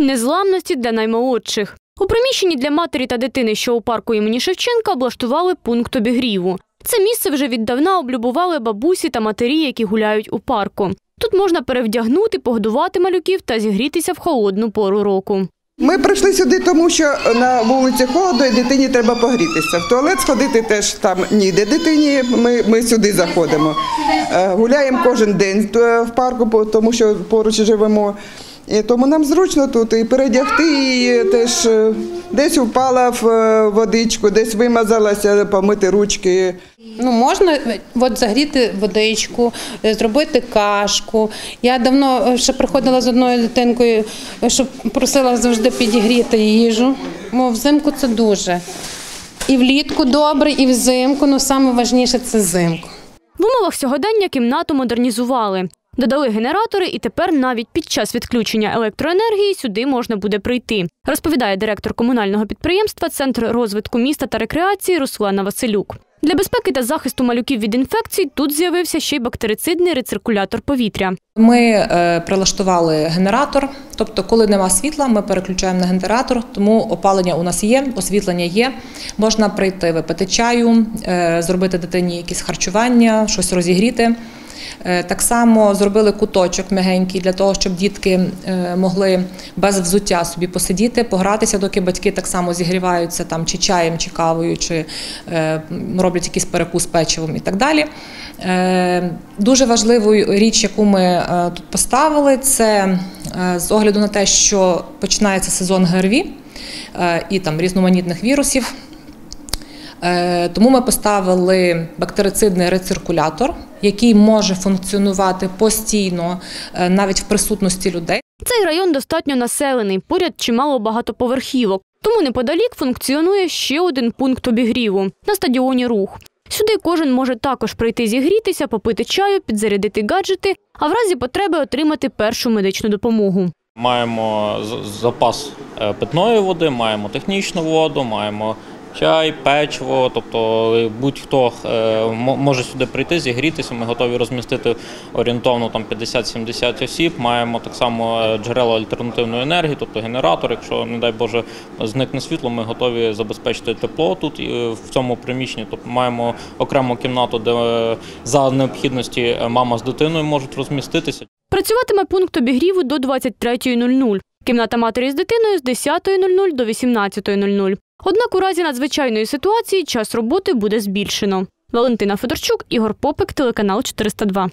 незламності для наймолодших. У приміщенні для матері та дитини, що у парку імені Шевченка, облаштували пункт обігріву. Це місце вже віддавна облюбували бабусі та матері, які гуляють у парку. Тут можна перевдягнути, погодувати малюків та зігрітися в холодну пору року. Ми прийшли сюди, тому що на вулиці холодно і дитині треба погрітися. В туалет сходити теж там ніде дитині. Ми, ми сюди заходимо. Е, Гуляємо кожен день е, в парку, тому що поруч живемо. І тому нам зручно тут і передягти, і теж е, десь впала в е, водичку, десь вимазалася, помити ручки. Ну, можна е, от, загріти водичку, зробити кашку. Я давно ще приходила з одною дитинкою, щоб просила завжди підігріти їжу. Бо взимку це дуже. І влітку добре, і взимку. Ну, найважливіше це взимку. В умовах сьогодення кімнату модернізували. Додали генератори, і тепер навіть під час відключення електроенергії сюди можна буде прийти, розповідає директор комунального підприємства Центр розвитку міста та рекреації Руслана Василюк. Для безпеки та захисту малюків від інфекцій тут з'явився ще й бактерицидний рециркулятор повітря. Ми е, прилаштували генератор, тобто, коли нема світла, ми переключаємо на генератор, тому опалення у нас є, освітлення є. Можна прийти випити чаю, е, зробити дитині якісь харчування, щось розігріти. Е, Так само зробили куточок м'ягенький для того, щоб дітки е, могли без взуття собі посидіти, погратися, доки батьки так само зігріваються там чи чаєм, чи кавою, чи е, роблять якийсь перекус печивом і так далі. Дуже важливою річ, яку ми тут поставили, це з огляду на те, що починається сезон ГРВІ і там різноманітних вірусів. Е, Тому ми поставили бактерицидний рециркулятор, який може функціонувати постійно е, навіть в присутності людей. Цей район достатньо населений, поряд чимало багатоповерхівок. Тому неподалік функціонує ще один пункт обігріву на стадіоні рух. Сюди кожен може також прийти зігрітися, попити чаю, підзарядити гаджети, а в разі потреби отримати першу медичну допомогу. Маємо запас е, питної води, маємо технічну воду, маємо чай, печиво. Тобто е, будь-хто е, може сюди прийти, зігрітися. Ми готові розмістити орієнтовно там 50-70 осіб. Маємо так само е, джерела альтернативної енергії, тобто генератор. Якщо, не дай Боже, зникне світло, ми готові забезпечити тепло тут і в цьому приміщенні. Тобто маємо окрему кімнату, де за необхідності мама з дитиною можуть розміститися. Працюватиме пункт обігріву до 23.00. Кімната матері з дитиною з 10.00 до 18.00. Однак у разі надзвичайної ситуації час роботи буде збільшено. Валентина Федорчук, Ігор Попик, телеканал 402.